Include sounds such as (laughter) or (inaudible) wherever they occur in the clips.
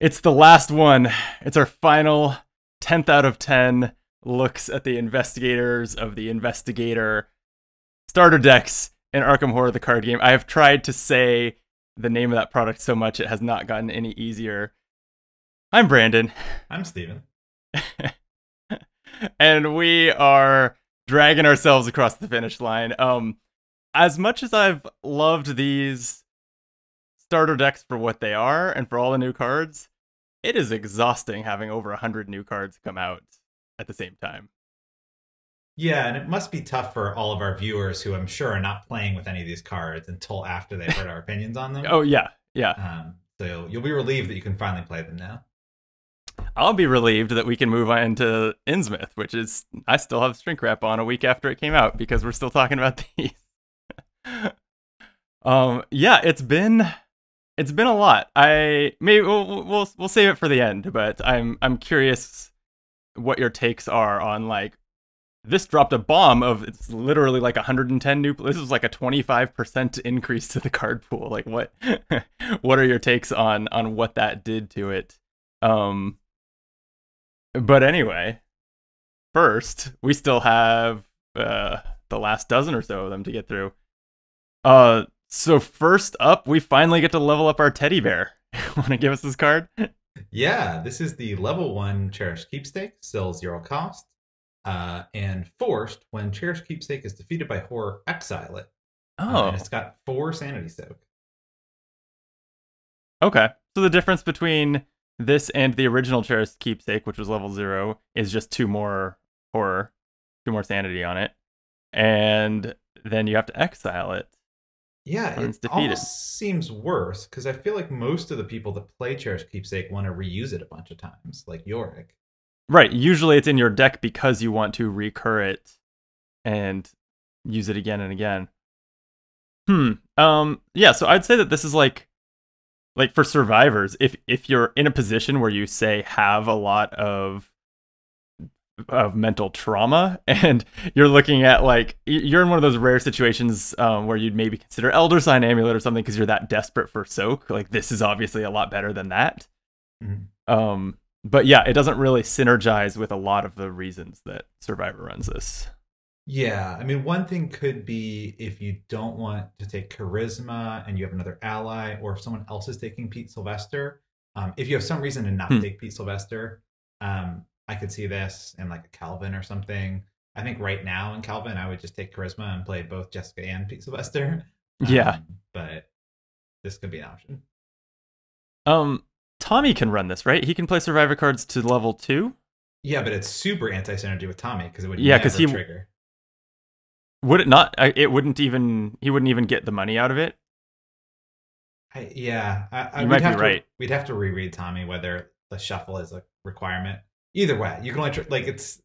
It's the last one. It's our final 10th out of 10 looks at the investigators of the investigator starter decks in Arkham Horror, the card game. I have tried to say the name of that product so much it has not gotten any easier. I'm Brandon. I'm Steven. (laughs) and we are dragging ourselves across the finish line. Um, as much as I've loved these starter decks for what they are and for all the new cards, it is exhausting having over 100 new cards come out at the same time. Yeah, and it must be tough for all of our viewers who I'm sure are not playing with any of these cards until after they've heard our (laughs) opinions on them. Oh, yeah, yeah. Um, so you'll be relieved that you can finally play them now. I'll be relieved that we can move on into Innsmouth, which is I still have shrink wrap on a week after it came out because we're still talking about (laughs) these. (laughs) um, yeah, it's been it's been a lot. I maybe we'll, we'll we'll save it for the end, but I'm I'm curious what your takes are on like this dropped a bomb of it's literally like 110 new this is like a 25% increase to the card pool. Like what (laughs) what are your takes on on what that did to it? Um but anyway first we still have uh the last dozen or so of them to get through. Uh so first up we finally get to level up our teddy bear (laughs) want to give us this card yeah this is the level one cherished keepsake still zero cost uh, and forced when cherished keepsake is defeated by horror, exile it. Oh, uh, and it's got four sanity soak. Okay, so the difference between this and the original cherished keepsake, which was level zero, is just two more horror, two more sanity on it, and then you have to exile it. Yeah, it almost seems worse because I feel like most of the people that play cherished keepsake want to reuse it a bunch of times, like Yorick. Right. Usually it's in your deck because you want to recur it and use it again and again. Hmm. Um yeah, so I'd say that this is like like for survivors, if if you're in a position where you say have a lot of of mental trauma (laughs) and you're looking at like you're in one of those rare situations um, where you'd maybe consider elder sign amulet or something because you're that desperate for soak like this is obviously a lot better than that mm-hmm. um but yeah, it doesn't really synergize with a lot of the reasons that Survivor runs this. Yeah, I mean, one thing could be if you don't want to take charisma and you have another ally, or if someone else is taking Pete Sylvestre. Um, if you have some reason to not hmm. take Pete Sylvestre, um, I could see this in like a Calvin or something. I think right now in Calvin, I would just take charisma and play both Jessica and Pete Sylvestre. (laughs) Um, yeah, but this could be an option. Um, Tommy can run this, right? He can play survivor cards to level two. Yeah, but it's super anti synergy with Tommy because it would yeah because he trigger. Would it not? It wouldn't even. He wouldn't even get the money out of it. I, yeah, I, I, you might be to, right. We'd have to reread Tommy whether the shuffle is a requirement. Either way, you can only tr- like it's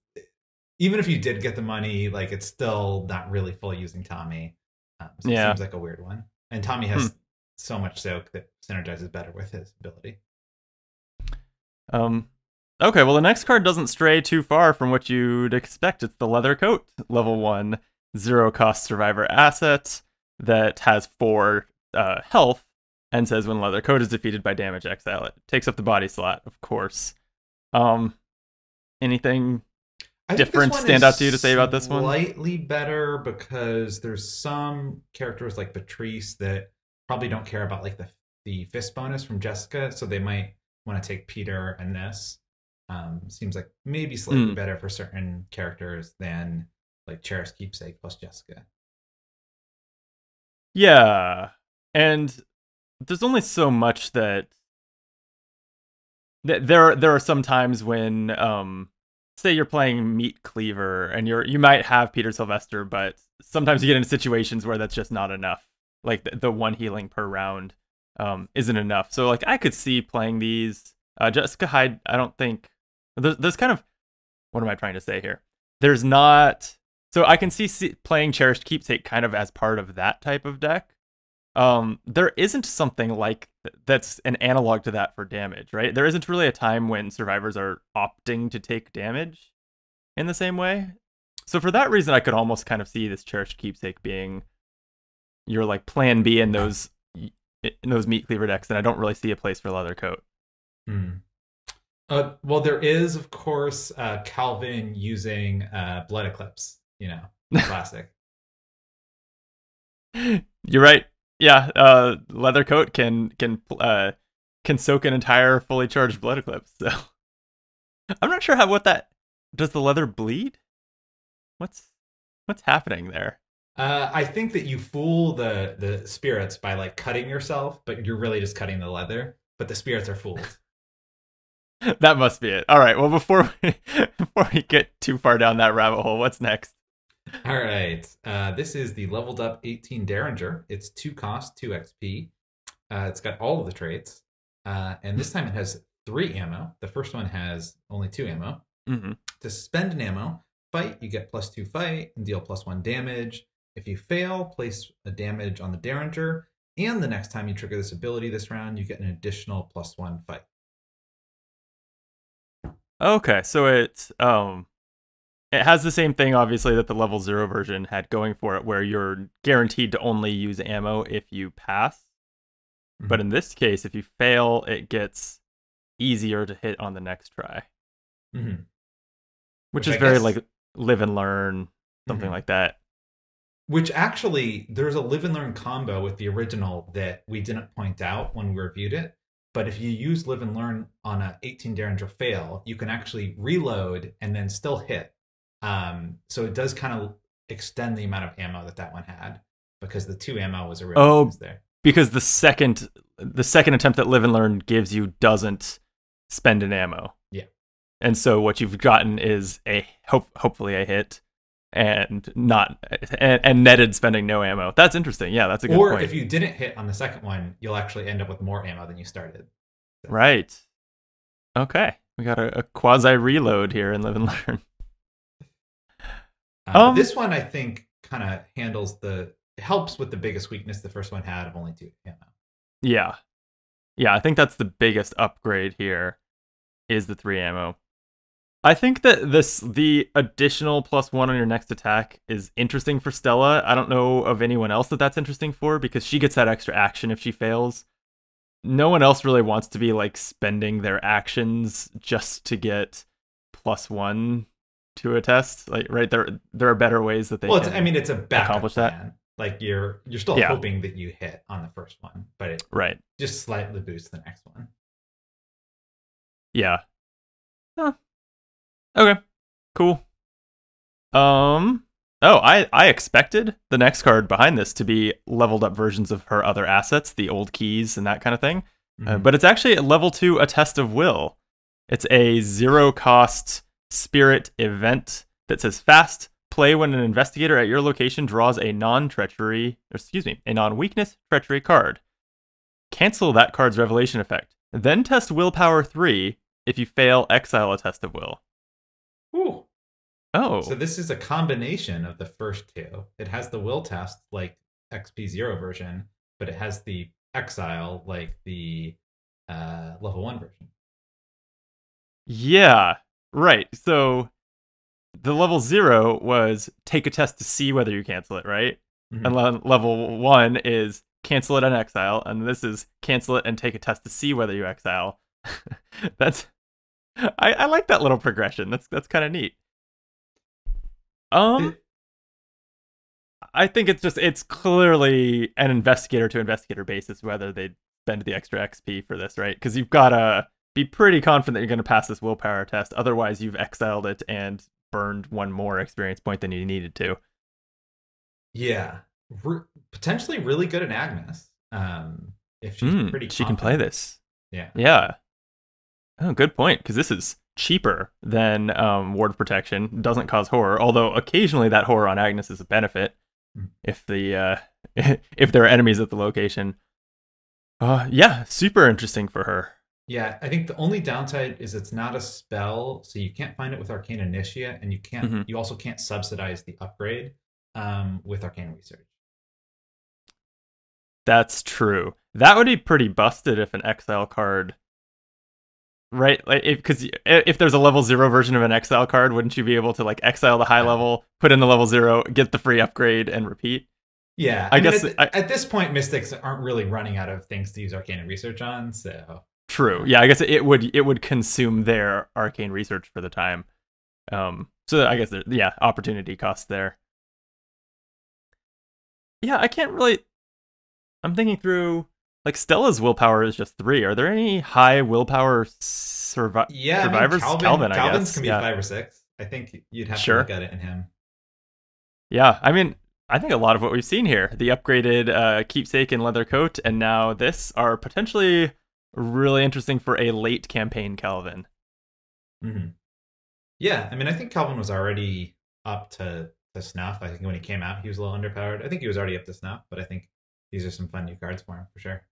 even if you did get the money, like it's still not really fully using Tommy. Um, so yeah. it seems like a weird one. And Tommy has hmm. so much soak that synergizes better with his ability. Um, okay, well, the next card doesn't stray too far from what you'd expect. It's the Leather Coat, level one, zero cost survivor asset that has four uh, health and says when Leather Coat is defeated by damage, exile it. Takes up the body slot, of course. Um, anything different stand out to you to say about this one? Slightly better because there's some characters like Patrice that probably don't care about like the the fist bonus from Jessica, so they might want to take Peter and this. Um, seems like maybe slightly mm. better for certain characters than like Cherished Keepsake plus Jessica. Yeah, and there's only so much that there there are some times when um say you're playing meat cleaver and you're you might have Peter Sylvestre, but sometimes you get into situations where that's just not enough. Like the, the one healing per round um, isn't enough. So like I could see playing these. Uh, Jessica Hyde, I don't think there's, there's kind of what am I trying to say here? There's not. So I can see, see playing Cherished Keepsake kind of as part of that type of deck. Um, there isn't something like that's an analog to that for damage, right? There isn't really a time when survivors are opting to take damage in the same way. So for that reason, I could almost kind of see this cherished keepsake being your like plan B in those in those meat cleaver decks, and I don't really see a place for leather coat. Hmm. Uh, well, there is, of course, uh, Calvin using uh, Blood Eclipse. You know, classic. (laughs) You're right. Yeah, uh, leather coat can can uh, can soak an entire fully charged blood eclipse. So (laughs) I'm not sure how what that does. The leather bleed? What's what's happening there? Uh, I think that you fool the the spirits by like cutting yourself, but you're really just cutting the leather. But the spirits are fooled. (laughs) (laughs) that must be it. All right. Well, before we, before we get too far down that rabbit hole, what's next? (laughs) All right. Uh, this is the leveled up 18 Derringer. It's two cost, two XP. Uh, it's got all of the traits. Uh, and this time it has three ammo. The first one has only two ammo. Mm-hmm. To spend an ammo, fight, you get plus two fight and deal plus one damage. If you fail, place a damage on the Derringer. And the next time you trigger this ability this round, you get an additional plus one fight. Okay, so it um it has the same thing obviously that the level 0 version had going for it where you're guaranteed to only use ammo if you pass. Mm-hmm. But in this case, if you fail, it gets easier to hit on the next try. Mm-hmm. Which, Which, is I very guess... like live and learn, something mm-hmm. like that. Which actually, there's a live and learn combo with the original that we didn't point out when we reviewed it. But if you use live and learn on a 18 Derringer fail, you can actually reload and then still hit. Um, so it does kind of extend the amount of ammo that that one had because the two ammo was a real oh, there. Because the second the second attempt that live and learn gives you doesn't spend an ammo. Yeah. And so what you've gotten is a hope hopefully a hit and not and, and, netted spending no ammo. That's interesting. Yeah, that's a good or point. if you didn't hit on the second one, you'll actually end up with more ammo than you started. So. Right. Okay. We got a, a quasi reload here in Live and Learn. Um, um, this one I think kind of handles the helps with the biggest weakness the first one had of only two ammo. Yeah. Yeah, I think that's the biggest upgrade here is the three ammo. I think that this the additional plus one on your next attack is interesting for Stella. I don't know of anyone else that that's interesting for because she gets that extra action if she fails. No one else really wants to be like spending their actions just to get plus one to a test. Like right there, there are better ways that they. Well, I mean, it's a backup accomplish plan. that. Like you're you're still yeah. hoping that you hit on the first one, but it right just slightly boosts the next one. Yeah. Huh. Okay. Cool. Um. Oh, I I expected the next card behind this to be leveled up versions of her other assets, the old keys and that kind of thing. Uh, mm-hmm. Uh, but it's actually a level two, a test of will. It's a zero cost spirit event that says fast play when an investigator at your location draws a non treachery, excuse me, a non weakness treachery card. Cancel that card's revelation effect. Then test willpower 3 if you fail exile a test of will. Ooh. Oh. So this is a combination of the first two. It has the will test like XP0 version, but it has the exile like the uh, level 1 version. Yeah, right. So the level 0 was take a test to see whether you cancel it, right? Mm-hmm. And le- level 1 is cancel it and exile, and this is cancel it and take a test to see whether you exile. (laughs) That's I, I like that little progression. That's that's kind of neat. Um, I think it's just it's clearly an investigator to investigator basis whether they spend the extra XP for this, right? Because you've got to be pretty confident that you're going to pass this willpower test. Otherwise, you've exiled it and burned one more experience point than you needed to. Yeah, Re- potentially really good at Agnes. Um, if she's mm, pretty, she can play this. Yeah, yeah. Oh, good point. Because this is cheaper than um, Ward of Protection. Doesn't cause horror, although occasionally that horror on Agnes is a benefit mm. if the uh, (laughs) if there are enemies at the location. Uh, yeah, super interesting for her. Yeah, I think the only downside is it's not a spell, so you can't find it with Arcane Initiate, and you can't. Mm-hmm. You also can't subsidize the upgrade um, with Arcane Research. That's true. That would be pretty busted if an exile card right? Like, because if, if, there's a level zero version of an exile card, wouldn't you be able to like exile the high level, put in the level zero, get the free upgrade, and repeat? Yeah, I, I mean, guess at, I, at, this point, mystics aren't really running out of things to use arcane research on. So True. Yeah, I guess it would it would consume their arcane research for the time. Um, so I guess there, yeah, opportunity cost there. Yeah, I can't really. I'm thinking through. Like Stella's willpower is just three. Are there any high willpower survi- yeah, survivors? I mean, Calvin, Calvin, I Calvin's guess. can be yeah. five or six. I think you'd have Sure. to look at it in him. Yeah, I mean, I think a lot of what we've seen here, the upgraded uh, keepsake and leather coat, and now this are potentially really interesting for a late campaign Calvin. hmm Yeah, I mean, I think Calvin was already up to, to snuff. I think when he came out, he was a little underpowered. I think he was already up to snuff, but I think these are some fun new cards for him for sure.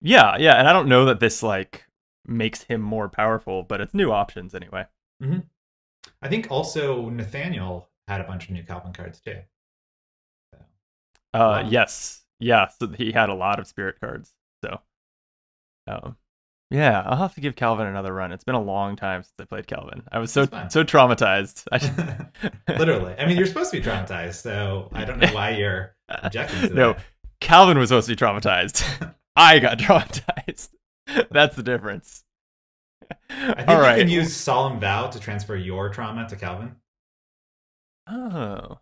Yeah, yeah, and I don't know that this like makes him more powerful, but it's new options anyway. I think also Nathaniel had a bunch of new Calvin cards too. So, Uh, Wow. yes, yeah. So he had a lot of spirit cards. So, um, yeah, I'll have to give Calvin another run. It's been a long time since I played Calvin. I was so so traumatized. I, (laughs) Literally. I mean, you're supposed to be traumatized, so I don't know why you're objecting to (laughs) no, that. Calvin was supposed to be traumatized. (laughs) I got traumatized. That's the difference. I think All you right. can use Solemn Vow to transfer your trauma to Calvin. Oh.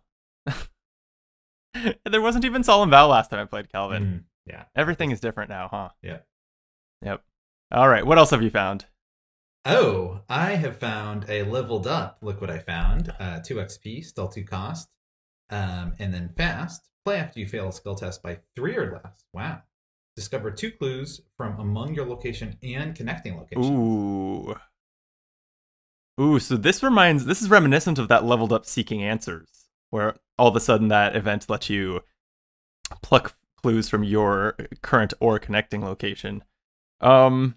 there wasn't even Solemn Vow last time I played Calvin. Mm, yeah. Everything is different now, huh? Yeah. Yep. All right. What else have you found? Oh, I have found a leveled up. Look what I found. Uh, 2 XP, still 2 cost. Um, and then fast. Play after you fail a skill test by 3 or less. Wow. Discover two clues from among your location and connecting locations. Ooh. Ooh, so this reminds this is reminiscent of that leveled up seeking answers, where all of a sudden that event lets you pluck clues from your current or connecting location. Um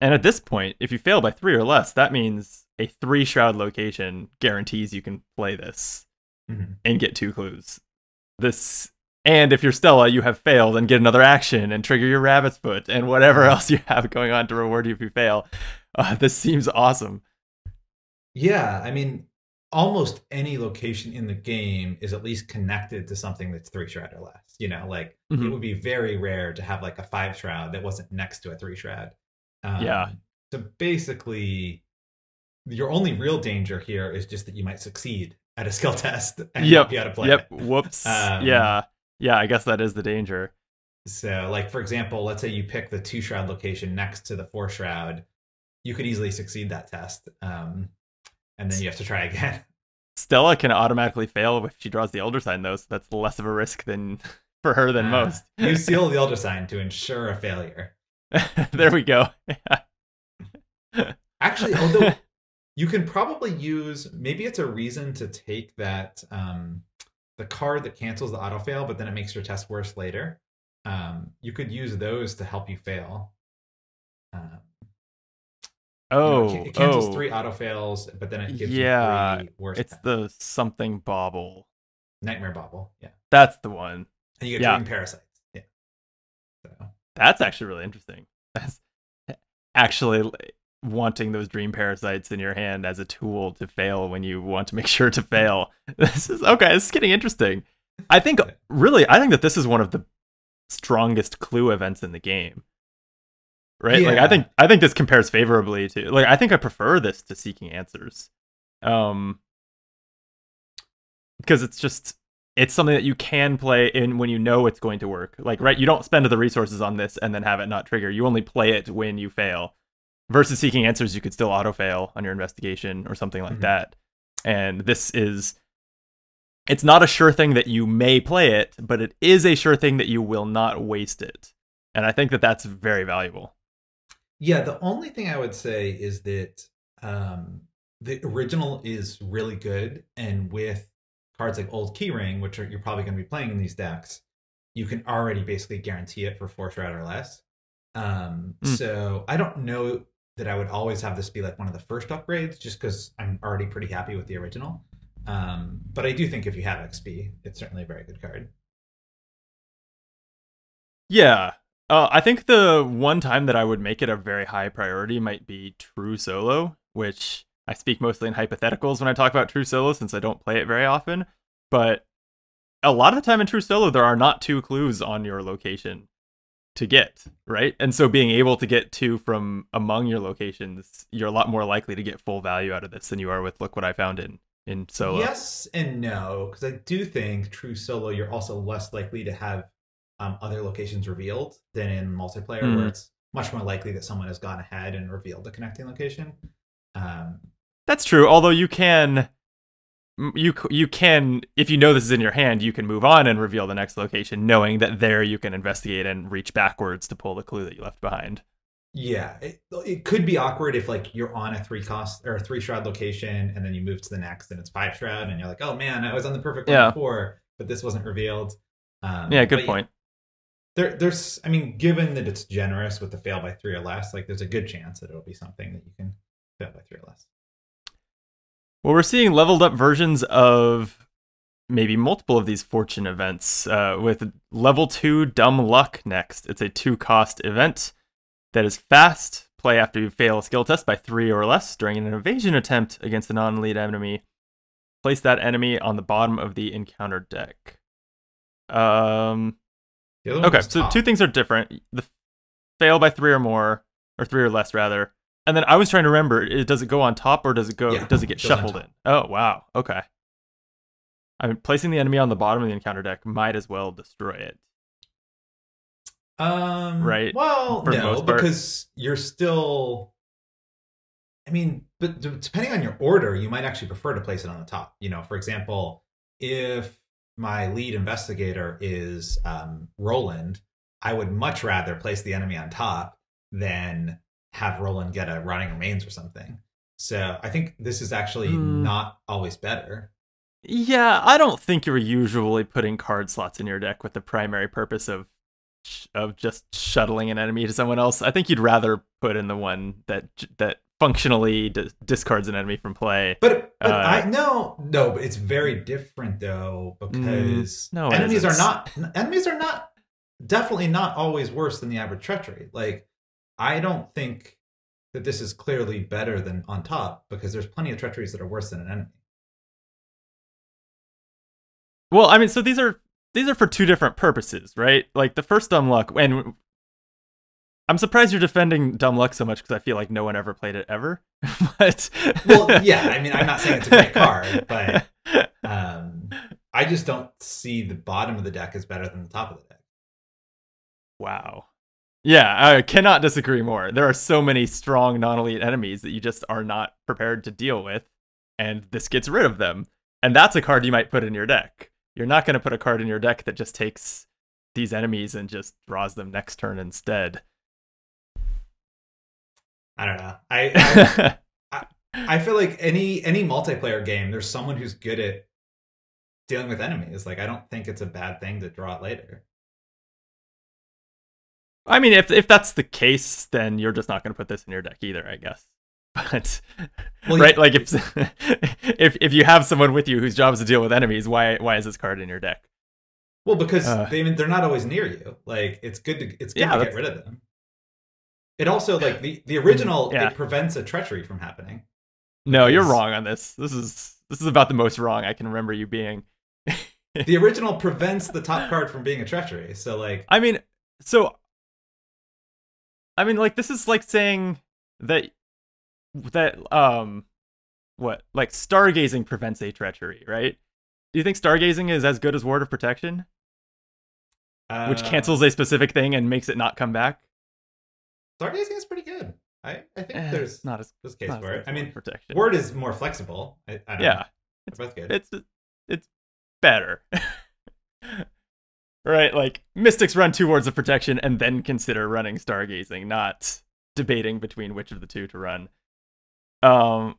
and at this point, if you fail by three or less, that means a three shroud location guarantees you can play this Mhm. and get two clues. This and if you're Stella, you have failed and get another action and trigger your rabbit's foot and whatever else you have going on to reward you if you fail. Uh, this seems awesome. Yeah, I mean, almost any location in the game is at least connected to something that's three shroud or less. You know, like it Mhm. would be very rare to have like a five shroud that wasn't next to a three shroud. Um, Yeah. So basically, your only real danger here is just that you might succeed at a skill (laughs) test and Yep, be able to play. Yep. Whoops. Um, yeah. Yeah. I guess that is the danger. So, like for example, let's say you pick the two shroud location next to the four shroud, you could easily succeed that test, um, and then you have to try again. (laughs) Stella can automatically fail if she draws the Elder Sign, though, so that's less of a risk than (laughs) for her than Uh, most. you (laughs) seal the elder sign to ensure a failure. there we go. Actually, although you can probably use maybe it's a reason to take that um, the card that cancels the auto fail, but then it makes your test worse later. Um, you could use those to help you fail. Um, you know, oh, it, it cancels oh, three auto fails, but then it gives Yeah, you three worse. it's the something bauble. nightmare bauble. Yeah, That's the one. and you get Yeah. dream parasites. Yeah. So That's actually really interesting. That's (laughs) actually wanting those dream parasites in your hand as a tool to fail when you want to make (laughs) sure to fail. This is okay. This is getting interesting. I think really, I think that this is one of the strongest clue events in the game. Right? Like I think I think this compares favorably to like I think I prefer this to seeking answers. Um because it's just it's something that you can play in when you know it's going to work. Like, right, you don't spend the resources on this and then have it not trigger. You only play it when you fail. Versus seeking answers, you could still auto fail on your investigation or something like Mhm. that. And this is it's not a sure thing that you may play it, but it is a sure thing that you will not waste it. And I think that that's very valuable. Yeah, the only thing I would say is that um, the original is really good, and with cards like Old Keyring, which are, you're probably going to be playing in these decks, you can already basically guarantee it for four shroud or less. Um, Mm. So I don't know that I would always have this be like one of the first upgrades, just because I'm already pretty happy with the original. Um, but I do think if you have XP, it's certainly a very good card. Yeah. Uh, I think the one time that I would make it a very high priority might be True Solo, which I speak mostly in hypotheticals when I talk about True Solo since I don't play it very often. But a lot of the time in True Solo, there are not two clues on your location. to get, right? And so being able to get two from among your locations, you're a lot more likely to get full value out of this than you are with look what I found in in solo. Yes and no, because I do think true solo, you're also less likely to have um, other locations revealed than in multiplayer, mm. where it's much more likely that someone has gone ahead and revealed the connecting location. Um, That's true. Although you can, you you can, if you know this is in your hand, you can move on and reveal the next location, knowing that there you can investigate and reach backwards to pull the clue that you left behind. Yeah, it, it could be awkward if like you're on a three cost or a three shroud location and then you move to the next and it's five shroud and you're like, oh man, I was on the perfect one yeah. before, but this wasn't revealed. Um, yeah, good point. There, there's, I mean, given that it's generous with the fail by three or less, like there's a good chance that it'll be something that you can fail by three or less. Well, we're seeing leveled up versions of maybe multiple of these fortune events uh, with level two dumb luck next. It's a two cost event that is fast. Play after you fail a skill test by three or less during an evasion attempt against a non lead enemy. Place that enemy on the bottom of the encounter deck. Um. Okay, so top. two things are different. The fail by three or more, or three or less, rather. And then I was trying to remember: it, does it go on top or does it go? Yeah, does it get shuffled in? Oh wow. Okay. I mean, placing the enemy on the bottom of the encounter deck might as well destroy it. Um, right. Well, no, because you're still. I mean, but depending on your order, you might actually prefer to place it on the top. You know, for example, if my lead investigator is um, Roland, I would much rather place the enemy on top than have Roland get a rotting remains or something. So I think this is actually mm. not always better. Yeah, I don't think you're usually putting card slots in your deck with the primary purpose of of just shuttling an enemy to someone else. I think you'd rather put in the one that that functionally d- discards an enemy from play. But, but uh, I no no, but it's very different though mm, because no, enemies are not enemies are not definitely not always worse than the average treachery. Like I don't think that this is clearly better than on top because there's plenty of treacheries that are worse than an enemy. Well, I mean, so these are these are for two different purposes, right? Like the first dumb luck, and I'm surprised you're defending dumb luck so much because I feel like no one ever played it ever. (laughs) but well, yeah, I mean, I'm not saying it's a great card, but (laughs) um, I just don't see the bottom of the deck as better than the top of the deck. Wow. Yeah, I cannot disagree more. There are so many strong non-elite enemies that you just are not prepared to deal with, and this gets rid of them. And that's a card you might put in your deck. You're not going to put a card in your deck that just takes these enemies and just draws them next turn instead. I don't know. (laughs) I I, I feel like any any multiplayer game, there's someone who's good at dealing with enemies. Like I don't think it's a bad thing to draw it later. I mean, if if that's the case, then you're just not going to put this in your deck either, I guess (laughs) but well, right, yeah. like if (laughs) if if you have someone with you whose job is to deal with enemies, why why is this card in your deck? Well, because uh, they they're not always near you. Like it's good to it's good yeah, to get rid of them. It also like the the original yeah. it prevents a treachery from happening. No, you're wrong on this. This is this is about the most wrong I can remember you being. the (laughs) original prevents the top card from being a treachery. So like I mean, so I mean like this is like saying that that um what like stargazing prevents a treachery, right? Do you think stargazing is as good as ward of protection? Uh, which cancels a specific thing and makes it not come back? Stargazing is pretty good. I, I think eh, there's not as this case for it. I mean, protection. Word is more flexible. I, I yeah, know. it's both good. It's it's better. (laughs) right, like mystics run two wards of protection and then consider running stargazing, not debating between which of the two to run. Um,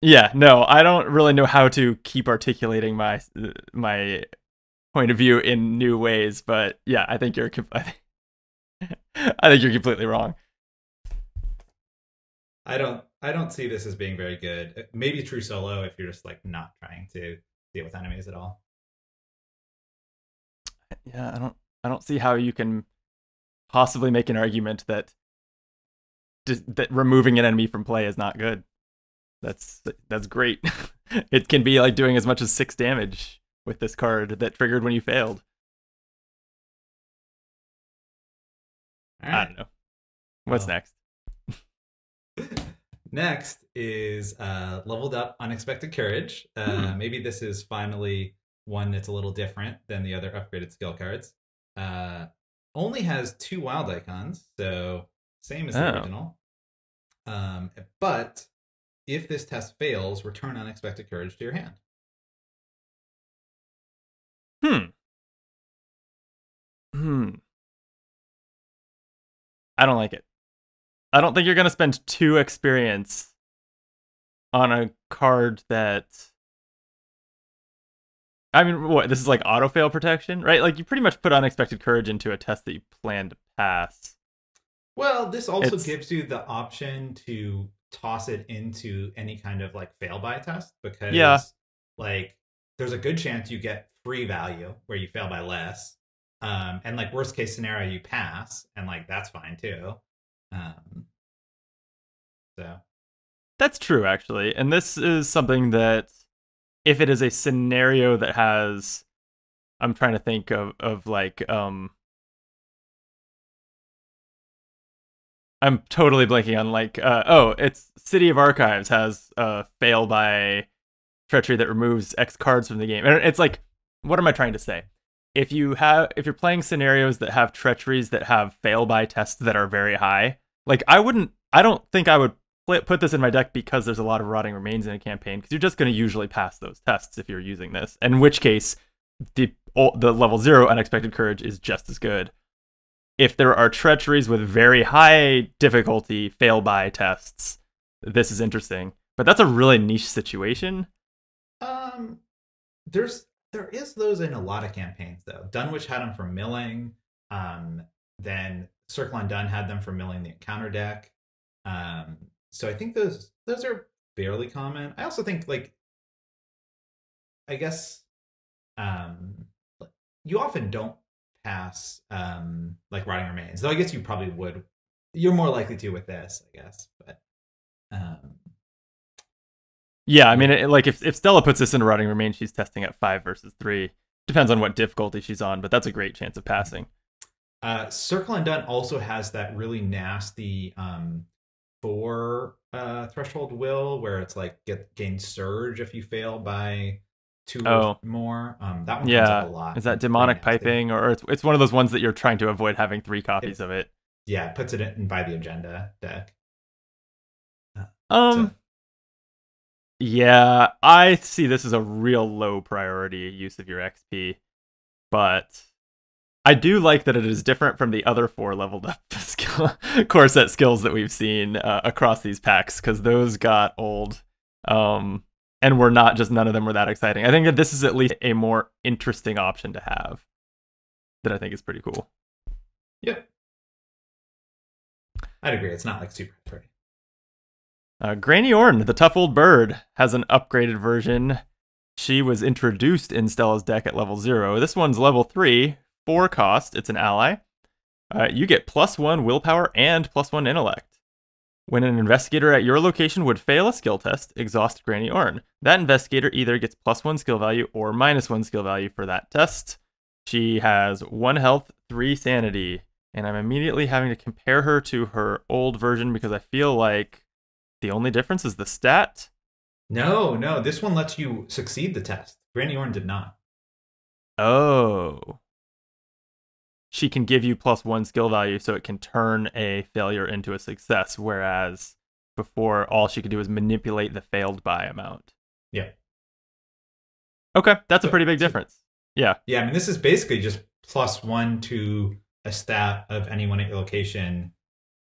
yeah, no, I don't really know how to keep articulating my my point of view in new ways, but yeah, I think you're (laughs) I think, I think you're completely wrong. I don't I don't see this as being very good. Maybe true solo if you're just like not trying to deal with enemies at all. Yeah, I don't I don't see how you can possibly make an argument that that removing an enemy from play is not good. That's that's great. (laughs) it can be like doing as much as six damage with this card that triggered when you failed. I don't know. What's Well. next? (laughs) Next is uh, leveled up unexpected courage. Uh, Maybe this is finally one that's a little different than the other upgraded skill cards. Uh, only has two wild icons, so same as the Oh. original. Um, but if this test fails, return unexpected courage to your hand. Hmm. Hmm. I don't like it. I don't think you're going to spend two experience on a card that. I mean, what? This is like auto fail protection, right? Like, you pretty much put unexpected courage into a test that you plan to pass. Well, this also It's- gives you the option to toss it into any kind of like fail by test because Yeah. like there's a good chance you get free value where you fail by less. Um, and like worst case scenario you pass and like that's fine too. Um, so That's true, actually. And this is something that, if it is a scenario that has, I'm trying to think of of like, um, I'm totally blanking on like, uh, oh, it's City of Archives has uh fail by treachery that removes X cards from the game, and it's like, what am I trying to say? If you have, if you're playing scenarios that have treacheries that have fail by tests that are very high, like I wouldn't, I don't think I would put this in my deck because there's a lot of rotting remains in a campaign because you're just going to usually pass those tests if you're using this. In which case, the the level zero unexpected courage is just as good. If there are treacheries with very high difficulty fail by tests, this is interesting. But that's a really niche situation. um there's there is those in a lot of campaigns though. Dunwich had them for milling. Um, then Circle Undone had them for milling the encounter deck. Um, so I think those those are fairly common. I also think like I guess um you often don't pass um like rotting remains. Though I guess you probably would you're more likely to with this, I guess. But um Yeah, I mean, it, like if, if Stella puts this into Rotting Remain, she's testing at five versus three. Depends on what difficulty she's on, but that's a great chance of passing. Uh, Circle Undone also has that really nasty um, four uh, threshold will where it's like get gain surge if you fail by two Oh. or more. Um, that one comes Yeah, up a lot. Is that demonic piping, or it's it's one of those ones that you're trying to avoid having three copies of it? Yeah, it puts it in by the agenda deck. Um, So- yeah, I see this as a real low priority use of your XP, but I do like that it is different from the other four leveled up (laughs) skill, core set skills that we've seen uh, across these packs because those got old. Um, and were not just none of them were that exciting. I think that this is at least a more interesting option to have that I think is pretty cool. Yep. I'd agree. It's not like super pretty. Uh, Granny Orne, the tough old bird, has an upgraded version. She was introduced in Stella's deck at level zero. This one's level three, four cost. It's an ally. Uh, you get plus one willpower and plus one intellect. When an investigator at your location would fail a skill test, exhaust Granny Orne. That investigator either gets plus one skill value or minus one skill value for that test. She has one health, three sanity, and I'm immediately having to compare her to her old version because I feel like the only difference is the stat. No, no, this one lets you succeed the test. Granny Orne did not. Oh. She can give you plus one skill value, so it can turn a failure into a success, whereas before all she could do was manipulate the failed by amount. Yeah. Okay, that's a pretty big so- difference. Yeah. Yeah, I mean, this is basically just plus one to a stat of anyone at your location,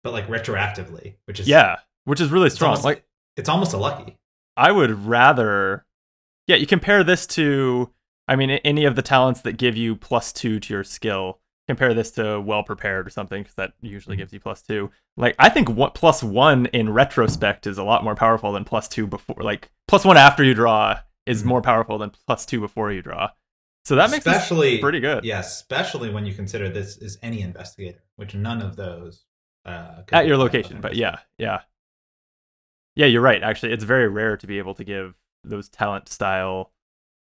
but like retroactively, which is Yeah, which is really it's strong. almost, like it's almost a lucky. I would rather Yeah, you compare this to I mean any of the talents that give you plus 2 to your skill. Compare this to well prepared or something cuz that usually Mm-hmm. gives you plus 2. Like I think what plus 1 in retrospect is a lot more powerful than plus 2 before like plus 1 after you draw is Mhm. more powerful than plus 2 before you draw. So that makes especially pretty good. Yeah, especially when you consider this is any investigator, which none of those uh, At your location, but yeah, yeah. Yeah, you're right. Actually, it's very rare to be able to give those talent style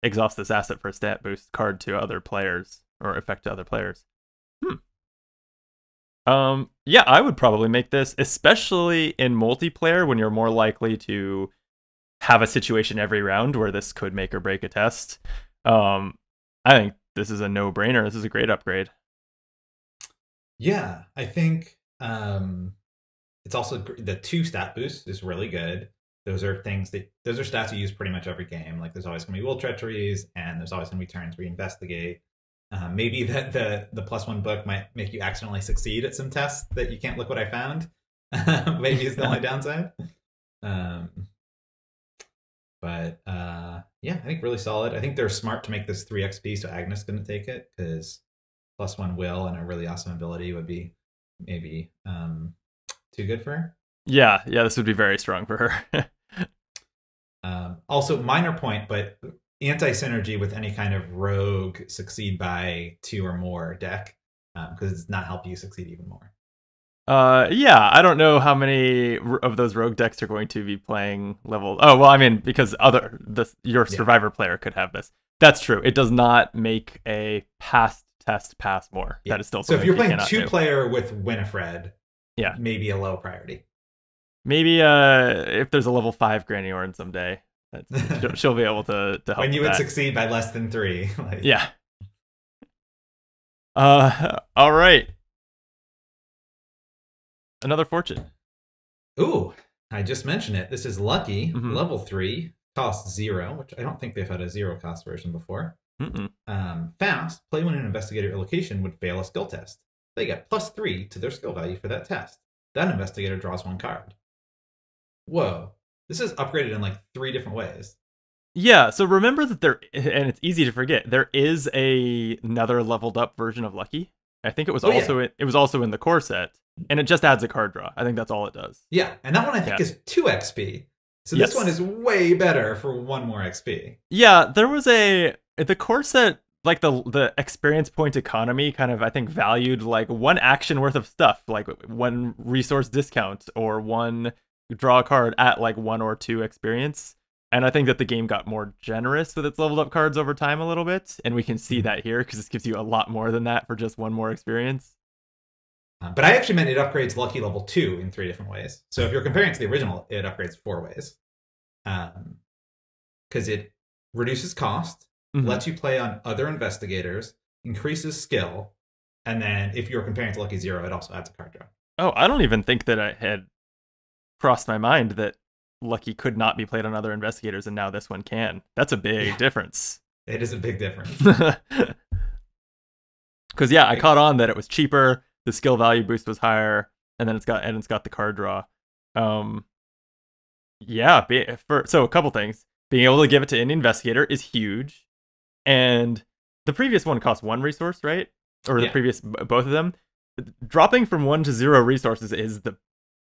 exhaust this asset for a stat boost card to other players or effect to other players. Hmm. Um, yeah, I would probably make this, especially in multiplayer when you're more likely to have a situation every round where this could make or break a test. Um, I think this is a no-brainer. This is a great upgrade. Yeah, I think um, it's also the two stat boost is really good. Those are things that those are stats you use pretty much every game. Like there's always going to be will treacheries, and there's always going to be turns where you investigate. Uh, maybe (laughs) that the the plus one book might make you accidentally succeed at some tests that you can't look what I found. (laughs) maybe is the only (laughs) downside. Um, but uh, yeah, I think really solid. I think they're smart to make this three XP, so Agnes going to take it because plus one will and a really awesome ability would be maybe um, too good for her. Yeah, yeah, this would be very strong for her. (laughs) um, also, minor point, but anti synergy with any kind of rogue succeed by two or more deck because um, it's not help you succeed even more. Uh, yeah, I don't know how many of those rogue decks are going to be playing level. Oh, well, I mean, because other the your survivor yeah. player could have this. That's true. It does not make a past test pass more. Yeah. That is still so. If you're playing two do. player with Winifred, yeah, maybe a low priority. Maybe uh, if there's a level five Granny Orne someday, (laughs) she'll, she'll, be able to to help. When you would that. succeed by less than three. (laughs) like... Yeah. Uh, (laughs) all right another fortune. Ooh, I just mentioned it. This is Lucky, mm-hmm. level three, cost zero, which I don't think they've had a zero cost version before. Um, fast, play when an investigator location would fail a skill test. They get plus three to their skill value for that test. That investigator draws one card. Whoa. This is upgraded in like three different ways. Yeah, so remember that there, and it's easy to forget, there is a, another leveled up version of Lucky. I think it was oh, also yeah. in, it was also in the core set, and it just adds a card draw. I think that's all it does. Yeah, and that one I think yeah. is two XP. So yes. this one is way better for one more XP. Yeah, there was a the core set like the the experience point economy kind of I think valued like one action worth of stuff, like one resource discount or one draw card at like one or two experience. And I think that the game got more generous with its leveled up cards over time a little bit. And we can see mm-hmm. that here because this gives you a lot more than that for just one more experience. Um, but I actually meant it upgrades Lucky level 2 in three different ways. So if you're comparing to the original, it upgrades four ways. Because um, it reduces cost, mm-hmm. lets you play on other investigators, increases skill, and then if you're comparing to Lucky Zero, it also adds a card draw. Oh, I don't even think that I had crossed my mind that Lucky could not be played on other investigators, and now this one can. That's a big yeah. difference. (laughs) It is a big difference. (laughs) Because yeah, I caught on that it was cheaper, the skill value boost was higher, and then it's got and it's got the card draw. Um, yeah, be, for so a couple things. Being able to give it to any investigator is huge, and the previous one cost one resource, right? Or the yeah. previous both of them. Dropping from one to zero resources is the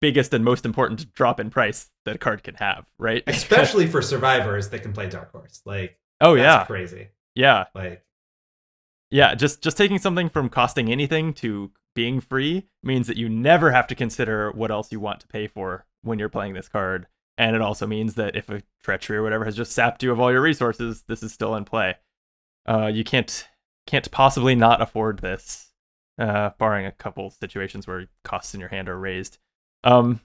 biggest and most important drop in price that a card can have, right? (laughs) Especially for survivors that can play Dark Horse. Like, oh yeah, crazy. Yeah, like, yeah, just just taking something from costing anything to being free means that you never have to consider what else you want to pay for when you're playing this card. And it also means that if a treachery or whatever has just sapped you of all your resources, this is still in play. Uh, you can't can't possibly not afford this, uh, barring a couple situations where costs in your hand are raised. Um,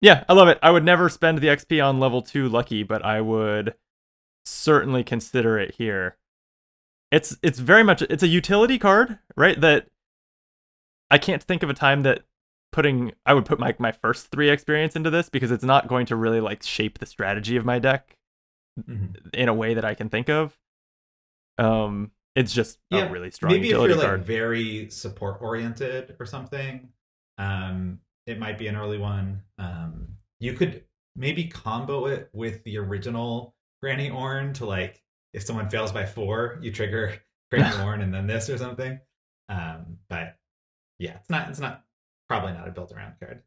yeah, I love it. I would never spend the XP on level two lucky, but I would certainly consider it here. It's it's very much it's a utility card, right? That I can't think of a time that putting I would put my my first three experience into this because it's not going to really like shape the strategy of my deck mm-hmm. in a way that I can think of. Um, it's just yeah, a really strong. Maybe if you're card. like very support oriented or something, um, it might be an early one. Um, you could maybe combo it with the original Granny Orne to like if someone fails by four, you trigger (laughs) Granny (laughs) Orne and then this or something. Um, but yeah, it's not it's not probably not a build around card.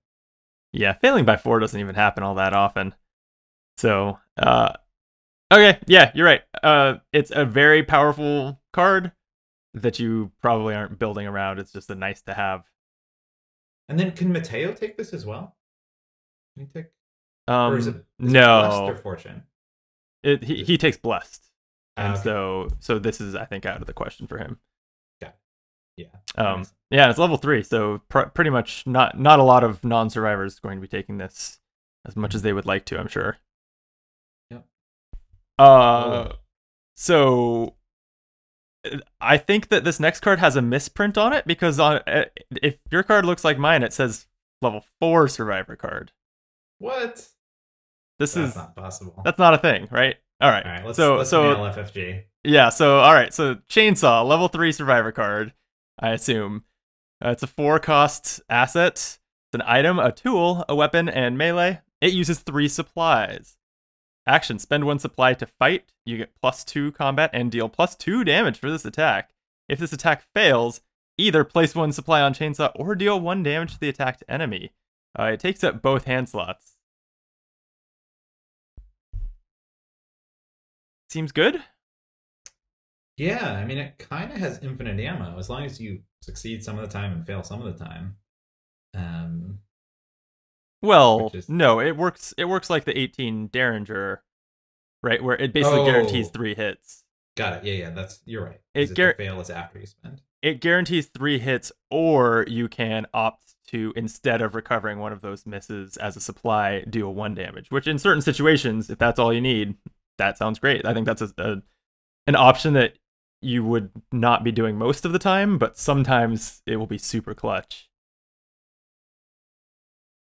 Yeah, failing by four doesn't even happen all that often. So, uh, okay, yeah, you're right. Uh, it's a very powerful card that you probably aren't building around. It's just a nice to have and then can Mateo take this as well? Can he take? Um, or is it, is no. It blessed or fortune? It he, he takes blessed, and okay. so so this is I think out of the question for him. Yeah. Yeah. Um, Nice. yeah, it's level three, so pr- pretty much not not a lot of non-survivors going to be taking this as much as they would like to. I'm sure. Uh, so uh, I think that this next card has a misprint on it because on uh, if your card looks like mine, it says level four survivor card. What? This That's is not possible. that's not a thing, right? All right. All right. Let's, so let's so FFG. Yeah, so all right, so chainsaw, level three survivor card, I assume. Uh, it's a four cost asset. It's an item, a tool, a weapon, and melee. It uses three supplies. Action: spend one supply to fight. You get plus two combat and deal plus two damage for this attack. If this attack fails, either place one supply on chainsaw or deal one damage to the attacked enemy. Uh, it takes up both hand slots. Seems good. Yeah, I mean, it kind of has infinite ammo as long as you succeed some of the time and fail some of the time. Um, Well, is- no, it works. It works like the 18 Derringer, right? Where it basically guarantees Oh. three hits. got it. Yeah, yeah, that's you're right. It gar- the fail is after you spend. It guarantees three hits, or you can opt to instead of recovering one of those misses as a supply, deal one damage. Which in certain situations, if that's all you need, that sounds great. I think that's a, a an option that you would not be doing most of the time, but sometimes it will be super clutch.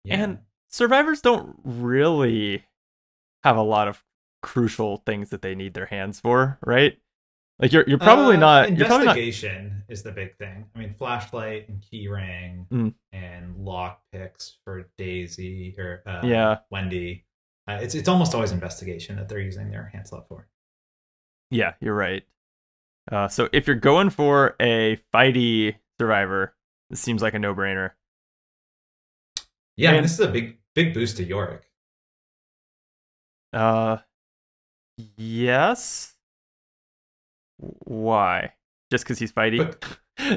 Yeah. And survivors don't really have a lot of crucial things that they need their hands for, right? Like you're you're probably Uh, not you're probably not Investigation is the big thing. I mean, flashlight and keyring Mm. and lock picks for Daisy or uh, Yeah. Wendy. Uh, it's it's almost always investigation that they're using their hands slot for. Yeah, you're right. Uh, so if you're going for a fighty survivor, this seems like a no-brainer. Yeah, And- this is a big big boost to Yorick. Uh, yes. Why? Just because he's fighty?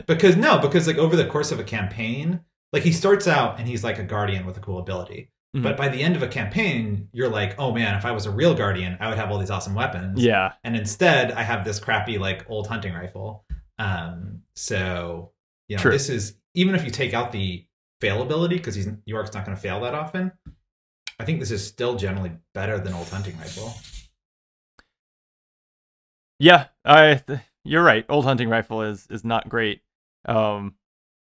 Because no, because like over the course of a campaign, like he starts out and he's like a guardian with a cool ability. Mhm. But by the end of a campaign, you're like, oh man, if I was a real guardian, I would have all these awesome weapons. yeah, And instead, I have this crappy like old hunting rifle. Um, so you know, True. this is even if you take out the fail ability because he's York's not going to fail that often. I think this is still generally better than old hunting rifle. yeah. I th- you're right. Old hunting rifle is is not great. Um,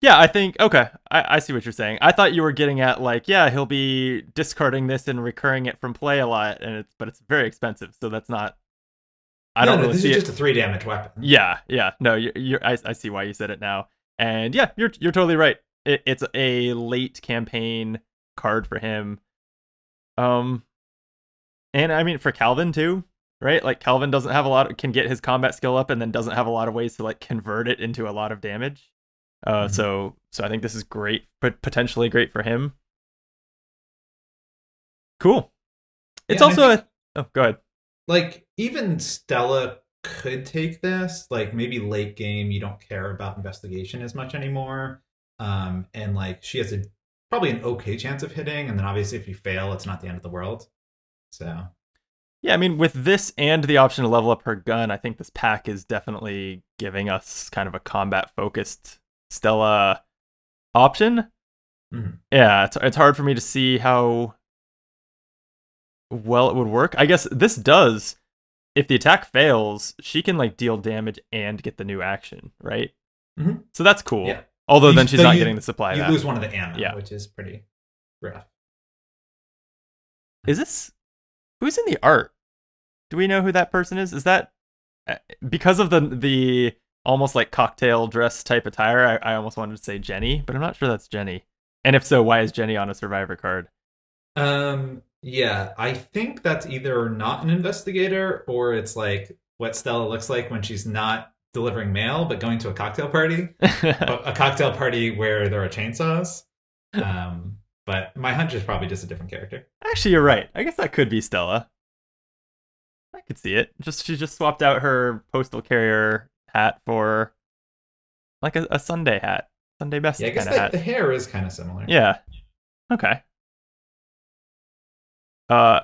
yeah, I think okay. I, I see what you're saying. I thought you were getting at like, yeah, he'll be discarding this and recurring it from play a lot, and it's but it's very expensive, so that's not. I No, don't no, really this see is it. just a three damage weapon. Yeah, yeah. No, you're, you're I, I see why you said it now. And yeah, you're you're totally right. It, it's a late campaign card for him. Um and I mean for Calvin too, right? Like Calvin doesn't have a lot can get his combat skill up and then doesn't have a lot of ways to like convert it into a lot of damage. Uh Mhm. so so I think this is great, but potentially great for him. Cool. It's Yeah, also a Oh, go ahead. like even Stella could take this. Like maybe late game, you don't care about investigation as much anymore, um, and like she has a probably an okay chance of hitting. And then obviously, if you fail, it's not the end of the world. So Yeah, I mean, with this and the option to level up her gun, I think this pack is definitely giving us kind of a combat focused Stella option. Mhm. Yeah, it's, it's hard for me to see how well it would work. I guess this does. If the attack fails, she can like deal damage and get the new action, right? Mhm. So that's cool. Yeah. Although You- then she's so not you- getting the supply you back. lose one of the ammo, Yeah. which is pretty rough. Is this who's in the art? Do we know who that person is? Is that uh, because of the the almost like cocktail dress type attire? I, I almost wanted to say Jenny, but I'm not sure that's Jenny. And if so, why is Jenny on a survivor card? Um, yeah, I think that's either not an investigator or it's like what Stella looks like when she's not delivering mail but going to a cocktail party. (laughs) a, cocktail party where there are chainsaws. Um, but my hunch is probably just a different character. Actually, you're right. I guess that could be Stella. I could see it. Just she just swapped out her postal carrier hat for like a, a Sunday hat, Sunday best Yeah, I guess kind of the, hat. the hair is kind of similar. Yeah. Okay. Uh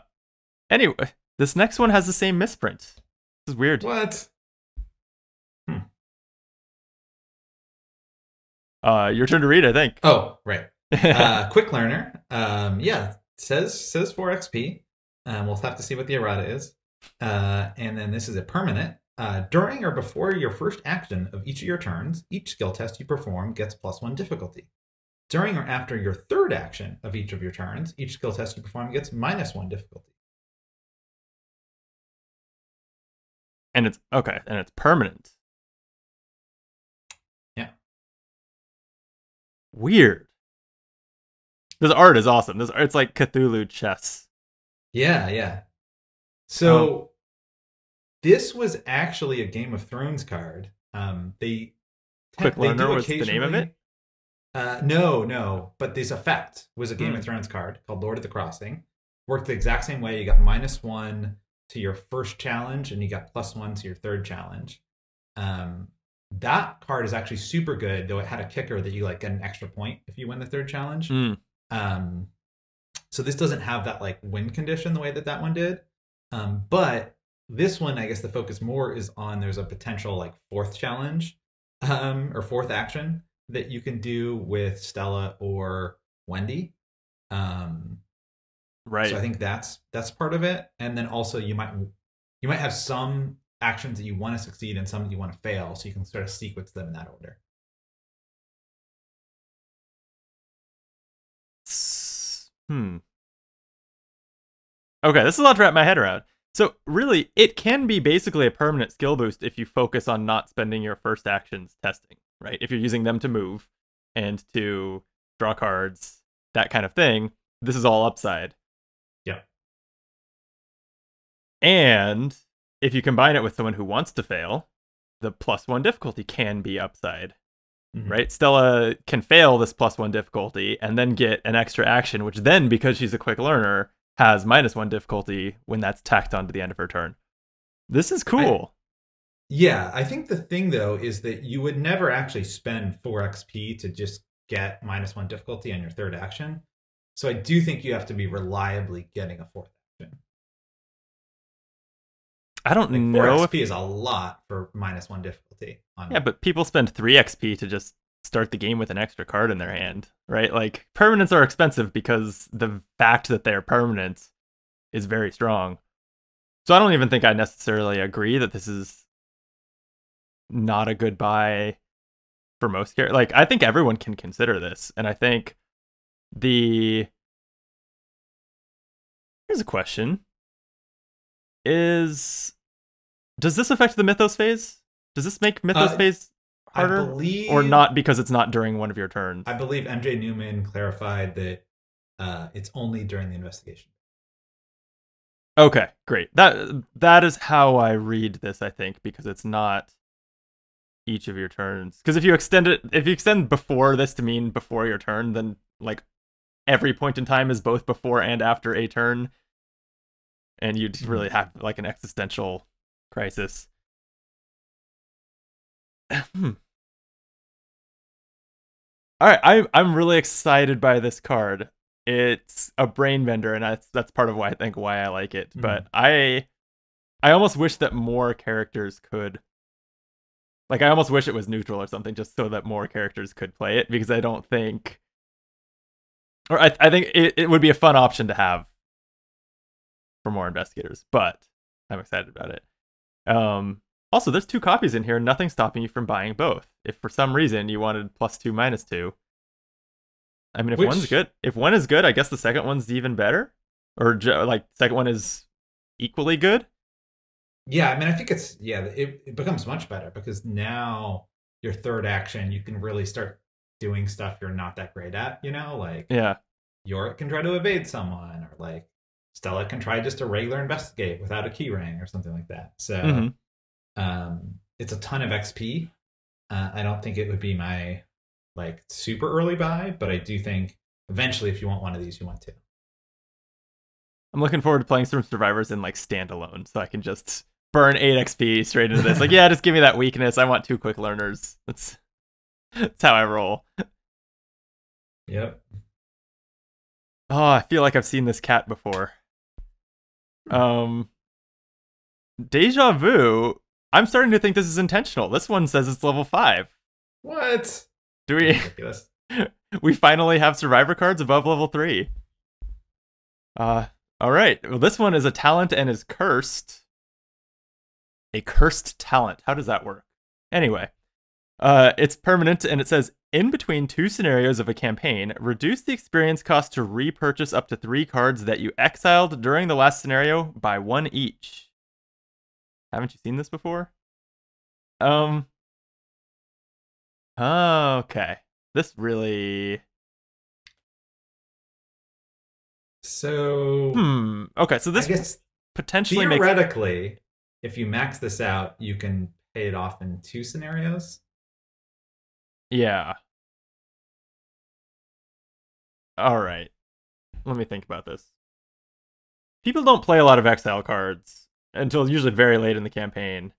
anyway, this next one has the same misprint. This is weird. What? Uh, your turn to read, I think. (laughs) Oh, right. uh, (laughs) quick learner. Um, yeah, says says four XP. Um, we'll have to see what the errata is. Uh, and then this is a permanent. Uh, during or before your first action of each of your turns, each skill test you perform gets plus one difficulty. During or after your third action of each of your turns, each skill test you perform gets minus one difficulty. and it's okay, and it's permanent. Weird. This art is awesome. This it's like Cthulhu chess. Yeah, yeah. So um, this was actually a Game of Thrones card. Um, they quick they learner was the name of it. Uh, no, no, but this effect was a Game mm. of Thrones card called Lord of the Crossing. Worked the exact same way. You got minus one to your first challenge, and you got plus one to your third challenge. Um, that card is actually super good, though it had a kicker that you like get an extra point if you win the third challenge. Mm. Um, so this doesn't have that like win condition the way that that one did. Um, but this one, I guess the focus more is on there's a potential like fourth challenge um, or fourth action that you can do with Stella or Wendy. Um, right. So I think that's that's part of it, and then also you might you might have some actions that you want to succeed and some that you want to fail, so you can sort of sequence them in that order. Hmm. Okay, this is a lot to wrap my head around. So really, it can be basically a permanent skill boost if you focus on not spending your first actions testing, right? If you're using them to move and to draw cards, that kind of thing, this is all upside. Yeah. And if you combine it with someone who wants to fail, the plus one difficulty can be upside. Mm-hmm. Right? Stella can fail this plus one difficulty and then get an extra action, which then, because she's a quick learner, has minus one difficulty when that's tacked onto the end of her turn. This is cool. I, yeah, I think the thing though is that you would never actually spend four XP to just get minus one difficulty on your third action. So I do think you have to be reliably getting a fourth. I don't like know XP if is a lot for minus one difficulty. yeah, but people spend three XP to just start the game with an extra card in their hand, right? Like permanents are expensive because the fact that they're permanent is very strong. So I don't even think I necessarily agree that this is not a good buy for most characters. Like I think everyone can consider this, and I think the here's a question: Is does this affect the Mythos phase? Does this make Mythos uh, phase harder, believe, or not because it's not during one of your turns? I believe MJ Newman clarified that uh, it's only during the investigation. Okay, great. That that is how I read this. I think because it's not each of your turns. Because if you extend it, if you extend before this to mean before your turn, then like every point in time is both before and after a turn, and you'd mm-hmm. really have like an existential crisis. Hmm. (clears throat) All right, I'm I'm really excited by this card. It's a brain bender, and that's that's part of why I think why I like it. Mm. But I I almost wish that more characters could like I almost wish it was neutral or something, just so that more characters could play it, because I don't think or I I think it, it would be a fun option to have for more investigators, but I'm excited about it. Um also, there's two copies in here, nothing stopping you from buying both. If for some reason you wanted plus two, minus two. I mean, if Which... one's good, if one is good, I guess the second one's even better. Or like, second one is equally good. Yeah, I mean, I think it's yeah, it, it becomes much better because now your third action, you can really start doing stuff you're not that great at. You know, like yeah, Yorick can try to evade someone, or like Stella can try just a regular investigate without a keyring or something like that. So. Mm-hmm um, it's a ton of XP. Uh, I don't think it would be my like super early buy, but I do think eventually, if you want one of these, you want to. I'm looking forward to playing some survivors in like standalone, so I can just burn eight XP straight into this. like, yeah, just give me that weakness. I want two quick learners. That's that's how I roll. Yep. Oh, I feel like I've seen this cat before. Um, Deja Vu I'm starting to think this is intentional. This one says it's level five. What? Do we? (laughs) We finally have survivor cards above level three. Uh, all right. Well, this one is a talent and is cursed. A cursed talent. How does that work? Anyway, uh, it's permanent and it says in between two scenarios of a campaign, reduce the experience cost to repurchase up to three cards that you exiled during the last scenario by one each. Haven't you seen this before? Um. Okay. This really. So, Hmm. Okay, so this I guess potentially makes. theoretically, if you max this out, you can pay it off in two scenarios. Yeah. All right. Let me think about this. People don't play a lot of exile cards until usually very late in the campaign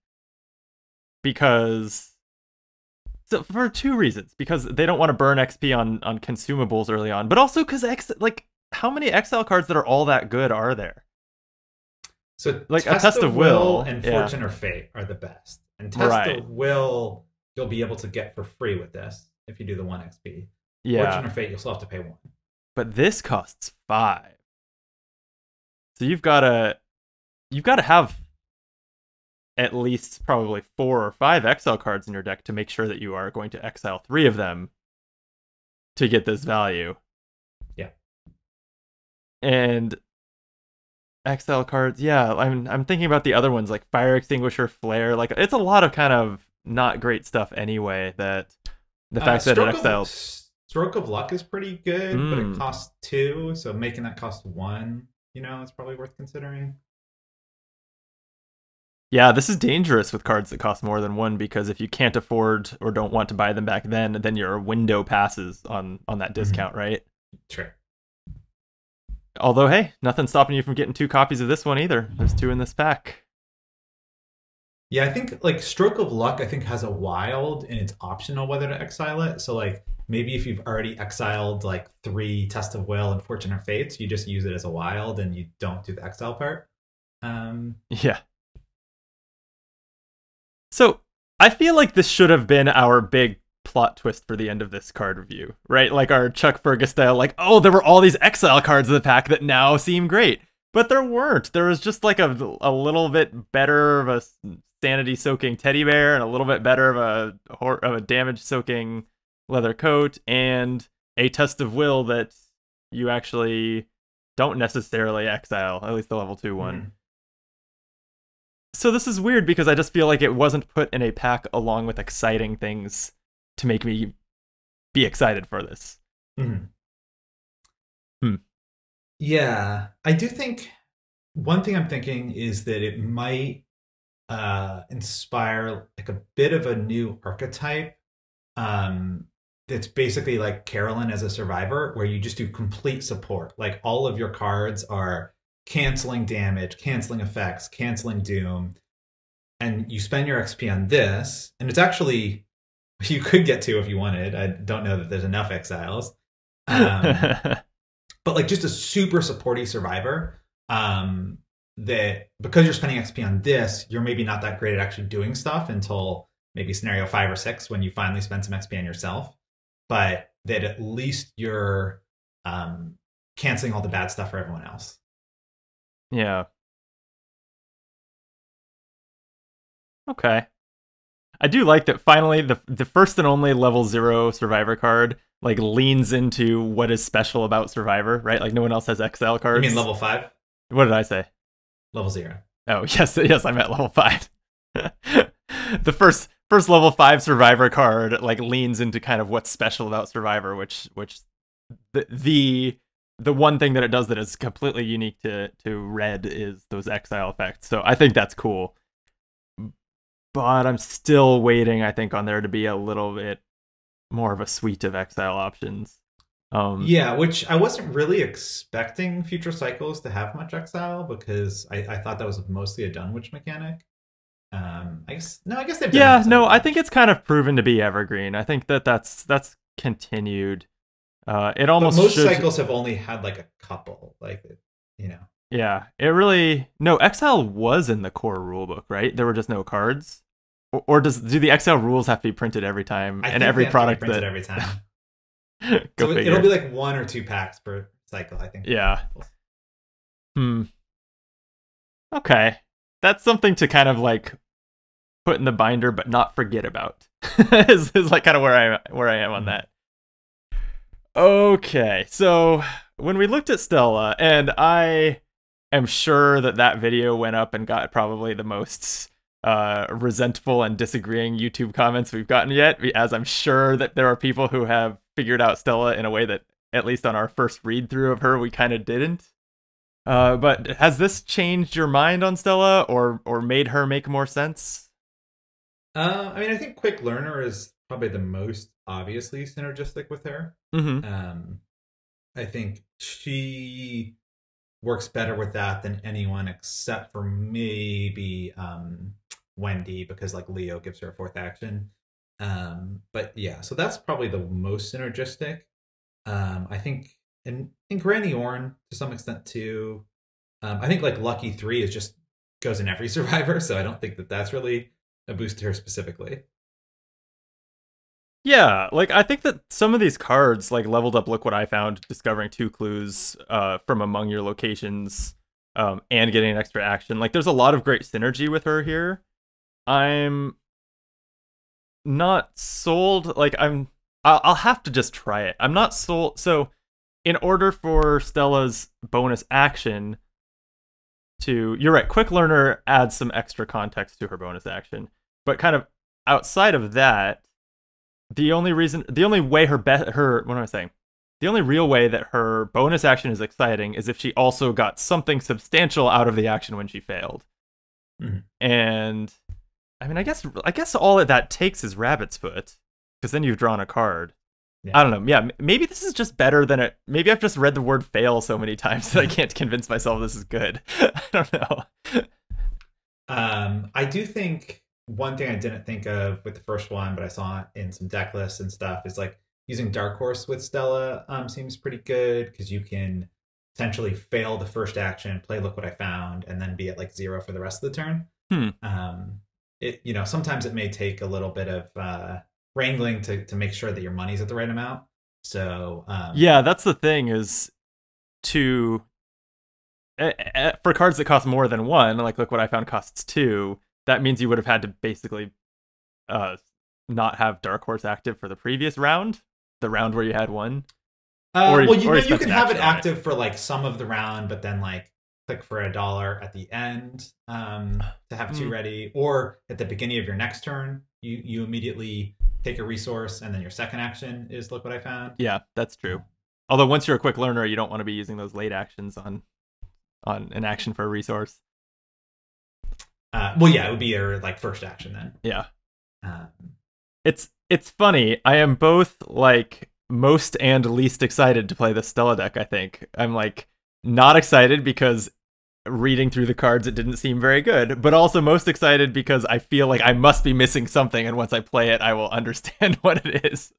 because so for two reasons because they don't want to burn XP on on consumables early on, but also cuz ex like how many exile cards that are all that good are there? So, Like, a test, Test of of will Will, and yeah. fortune or fate are the best. And test Right. of will you'll be able to get for free with this if you do the one XP. Yeah. Fortune or fate you'll still have to pay one. But this costs five. So you've got to you've got to have at least probably four or five exile cards in your deck to make sure that you are going to exile three of them to get this value. Yeah. And exile cards, yeah, I'm I'm thinking about the other ones like fire extinguisher, flare, like it's a lot of kind of not great stuff anyway that the Uh, fact that it exiled Stroke of luck is pretty good, but Mm. it costs two, so making that cost one, you know, it's probably worth considering. Yeah, this is dangerous with cards that cost more than one because if you can't afford or don't want to buy them back then, then your window passes on on that discount, right? Sure. Although, hey, nothing's stopping you from getting two copies of this one either. There's two in this pack. Yeah, I think like Stroke of Luck, I think has a wild and it's optional whether to exile it. So like maybe if you've already exiled like three Test of Will and Fortune or Fates, you just use it as a wild and you don't do the exile part. Um, Yeah. So I feel like this should have been our big plot twist for the end of this card review, right? Like our Chuck Fergus style, like, oh, there were all these exile cards in the pack that now seem great. But there weren't. There was just like a, a little bit better of a sanity soaking teddy bear and a little bit better of a of a damage soaking leather coat and a test of will that you actually don't necessarily exile, at least the level 2 one mhm. so this is weird because I just feel like it wasn't put in a pack along with exciting things to make me be excited for this. Mhm. Hmm. Yeah, I do think one thing I'm thinking is that it might uh, inspire like a bit of a new archetype. Um, that's basically like Carolyn as a survivor, where you just do complete support. Like all of your cards are canceling damage, canceling effects, canceling doom, and you spend your XP on this. And it's actually (laughs) you could get to if you wanted. I don't know that there's enough exiles. Um, (laughs) but like just a super supporty survivor um that because you're spending xp on this you're maybe not that great at actually doing stuff until maybe scenario five or six when you finally spend some xp on yourself but that at least you're um canceling all the bad stuff for everyone else yeah. Okay. I do like that finally the the first and only level 0 survivor card like leans into what is special about survivor, right? Like no one else has exile cards. mean level five What did I say? Level zero Oh (laughs) yes, yes, I'm at level five. (laughs) the first first level five survivor card like leans into kind of what's special about survivor, which which the the the one thing that it does that is completely unique to to red is those exile effects. So I think that's cool. But I'm still waiting, I think, on there to be a little bit more of a suite of exile options. Um yeah which i wasn't really expecting future cycles to have much exile because i, I thought that was mostly a dunwich mechanic. Um i guess no i guess they've done yeah exile no i think it's kind of proven to be evergreen. I think that that's that's continued. Uh it But almost most should, cycles have only had like a couple, like you know. yeah it really no exile was in the core rulebook right? There were just no cards? Or, or does do the exile rules have to be printed every time I and think every they have to be product printed that every time. So figure. it'll be like one or two packs per cycle, I think. Yeah. Hmm. Okay. That's something to kind of like put in the binder but not forget about. (laughs) is, is like kind of where I where I am on Mhm. that. Okay. So when we looked at Stella and I am sure that that video went up and got probably the most uh, resentful and disagreeing YouTube comments we've gotten yet, as I'm sure that there are people who have figured out Stella in a way that, at least on our first read through of her, we kind of didn't. Uh, but has this changed your mind on Stella, or or made her make more sense? Uh, I mean, I think Quick Learner is probably the most obviously synergistic with her. Mm-hmm. Um, I think she works better with that than anyone except for maybe um, Wendy because like Leo gives her a fourth action. Um, but yeah, so that's probably the most synergistic. Um, I think and and Granny Orne to some extent too. Um, I think like Lucky Three is just goes in every (laughs) survivor, so I don't think that that's really a boost to her specifically. Yeah, like I think that some of these cards, like leveled up, look what I found, discovering two clues uh, from among your locations, um, and getting an extra action. Like, there's a lot of great synergy with her here. I'm not sold. Like, I'm. I'll, I'll have to just try it. I'm not sold. So, in order for Stella's bonus action to, you're right. Quick Learner adds some extra context to her bonus action, but kind of outside of that the only reason the only way her be- her what am I saying? The only real way that her bonus action is exciting is if she also got something substantial out of the action when she failed. Mhm. And I mean, I guess I guess all that that takes is rabbit's foot because then you've drawn a card. Yeah. I don't know. Yeah, maybe this is just better than it. Maybe I've just read the word fail so many (laughs) times that I can't convince myself this is good. (laughs) I don't know. Um, I do think one thing I didn't think of with the first one, but I saw it in some deck lists and stuff, is like using Dark Horse with Stella um, seems pretty good because you can potentially fail the first action, play Look What I Found, and then be at like zero for the rest of the turn. Hmm. Um, it you know sometimes it may take a little bit of uh, wrangling to to make sure that your money's at the right amount. So um, Yeah, that's the thing is to eh, eh, for cards that cost more than one, like look what I found costs two. That means you would have had to basically uh not have Dark Horse active for the previous round, the round where you had one. Uh, Or- well, you, know, you can have it action on it. active for like some of the round, but then like click for a dollar at the end um, to have two Mm. ready, or at the beginning of your next turn, you you immediately take a resource, and then your second action is look what I found. Yeah, that's true. Although once you're a quick learner, you don't want to be using those late actions on on an action for a resource. Uh, well, yeah, it would be your like first action then. Yeah. Um, It's it's funny. I am both like most and least excited to play the Stella deck, I think. I'm like not excited because reading through the cards it didn't seem very good, but also most excited because I feel like I must be missing something and once I play it I will (laughs) understand (laughs) what it is.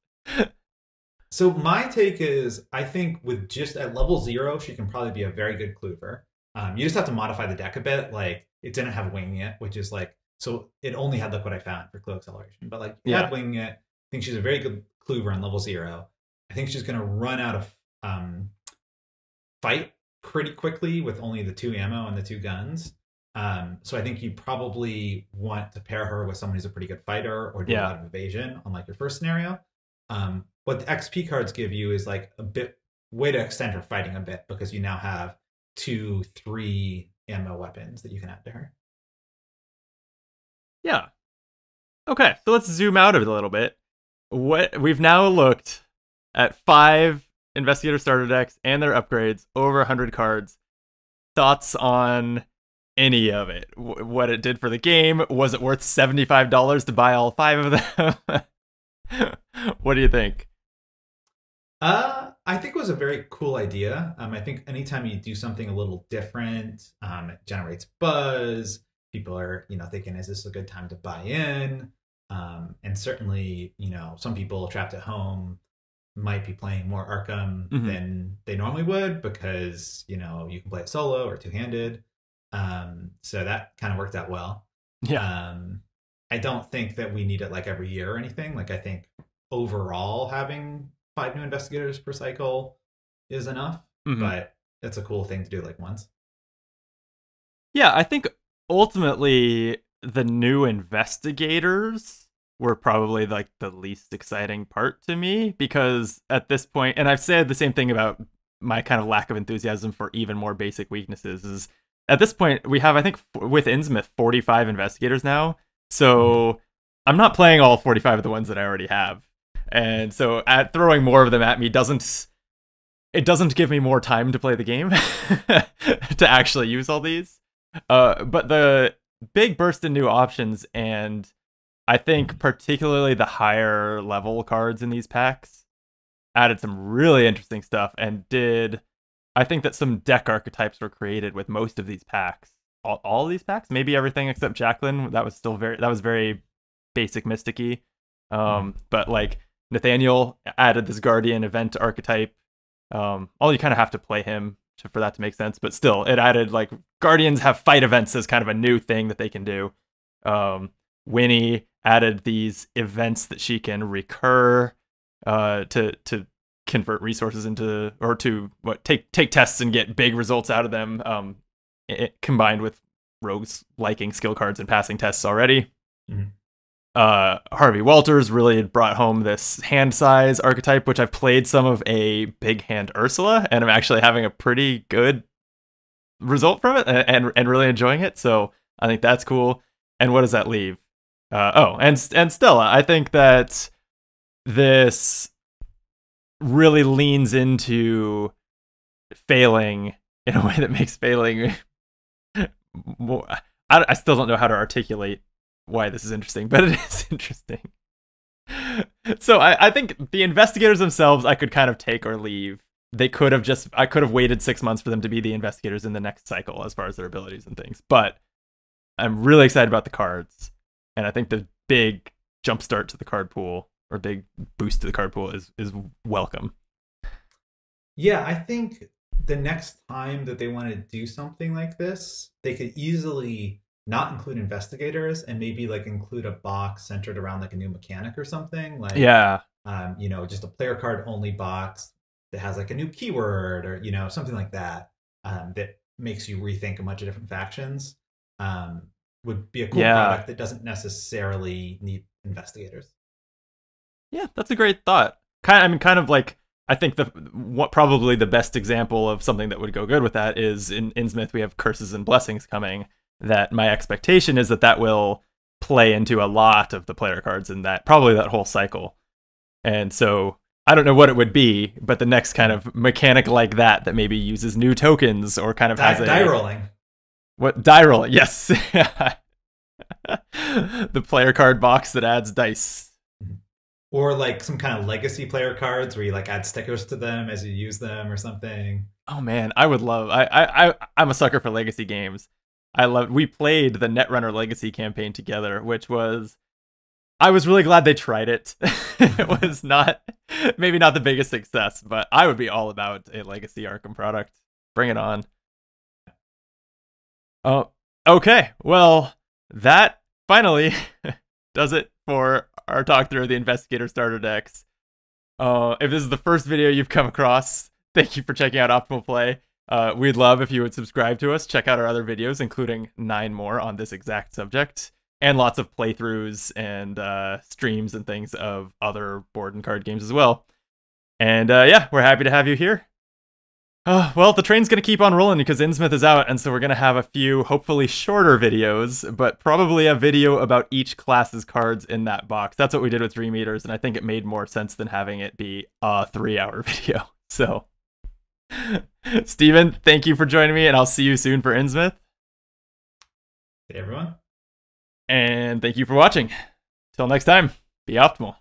So my take is, I think with just at level zero, she can probably be a very good Clover. Um, you just have to modify the deck a bit. Like it didn't have Wing yet, which is like so it only had look what I found for clue acceleration. But like Yeah. had Wing yet. I think she's a very good Clover on level zero. I think she's gonna run out of um, fight pretty quickly with only the two ammo and the two guns. Um, so I think you probably want to pair her with someone who's a pretty good fighter or do Yeah. a lot of evasion on like your first scenario. Um, what the XP cards give you is like a bit way to extend her fighting a bit because you now have two, three ammo weapons that you can add to her. Yeah. Okay, so let's zoom out of it a little bit. What we've now looked at five investigator starter decks and their upgrades, over 100 cards. Thoughts on any of it? W- what it did for the game? Was it worth $75 to buy all five of them? (laughs) what do you think? Uh, I think it was a very cool idea. Um, I think anytime you do something a little different, um, it generates buzz. People are, you know, thinking, is this a good time to buy in? Um, and certainly, you know, some people trapped at home might be playing more Arkham Mhm. than they normally would because, you know, you can play it solo or two handed. Um, so that kind of worked out well. Yeah. Um, I don't think that we need it like every year or anything. Like I think overall having five new investigators per cycle is enough, Mhm. but it's a cool thing to do like once. Yeah, I think ultimately the new investigators were probably like the least exciting part to me because at this point, and I've said the same thing about my kind of lack of enthusiasm for even more basic weaknesses is at this point we have I think with Innsmouth 45 investigators now. So I'm not playing all 45 of the ones that I already have. And so at throwing more of them at me doesn't it doesn't give me more time to play the game (laughs) to actually use all these. Uh, but the big burst in new options, and I think particularly the higher level cards in these packs added some really interesting stuff and did. I think that some deck archetypes were created with most of these packs. All, all of these packs, maybe everything except Jacqueline. That was still very. That was very basic mysticky. Um, but like Nathaniel added this guardian event archetype. Um, all you kind of have to play him to, for that to make sense, but still, it added like guardians have fight events as kind of a new thing that they can do. Um, Winnie added these events that she can recur uh, to to convert resources into or to what take take tests and get big results out of them. Um, it, combined with rogues liking skill cards and passing tests already. Mhm. Uh, Harvey Walters really brought home this hand size archetype, which I've played some of a big hand Ursula, and I'm actually having a pretty good result from it, and and, and really enjoying it. So I think that's cool. And what does that leave? Uh, oh, and and Stella, I think that this really leans into failing in a way that makes failing (laughs) more. I, I still don't know how to articulate why this is interesting, (laughs) but it is interesting. So I, I think the investigators themselves I could kind of take or leave. They could have just I could have waited six months for them to be the investigators in the next cycle as far as their abilities and things. But I'm really excited about the cards. And I think the big jumpstart to the card pool or big boost to the card pool is is welcome. Yeah, I think the next time that they want to do something like this, they could easily not include investigators and maybe like include a box centered around like a new mechanic or something. Like Yeah. um, you know, just a player card only box that has like a new keyword or you know something like that um, that makes you rethink a bunch of different factions. Um, would be a cool Yeah. product that doesn't necessarily need investigators. Yeah, that's a great thought. Kind of, I mean kind of like I think the what probably the best example of something that would go good with that is in Innsmouth we have curses and blessings coming that my expectation is that that will play into a lot of the player cards in that probably that whole cycle. And so I don't know what it would be, but the next kind of mechanic like that that maybe uses new tokens or kind of has Die, a die rolling. what die roll? Yes. (laughs) the player card box that adds dice. Mm-hmm. Or like some kind of legacy player cards where you like add stickers to them as you use them or something. Oh man, I would love. I I I I'm a sucker for legacy games. I love. We played the Netrunner Legacy campaign together, which was. I was really glad they tried it. (laughs) it was not maybe not the biggest success, but I would be all about a legacy Arkham product. Bring it on. Oh, okay. Well, that finally (laughs) does it for our talk through the investigator starter decks. Uh, if this is the first video you've come across, thank you for checking out Optimal Play. Uh, we'd love if you would subscribe to us, check out our other videos, including nine more on this exact subject, and lots of playthroughs and uh, streams and things of other board and card games as well. And uh, yeah, we're happy to have you here. Uh, well, the train's going to keep on rolling because Innsmouth is out, and so we're going to have a few, hopefully shorter videos, but probably a video about each class's cards in that box. That's what we did with Dream Eaters, and I think it made more sense than having it be a three hour (laughs) video. So, (laughs) Steven, thank you for joining me, and I'll see you soon for Innsmouth. Hey everyone. And thank you for watching. Till next time, be optimal.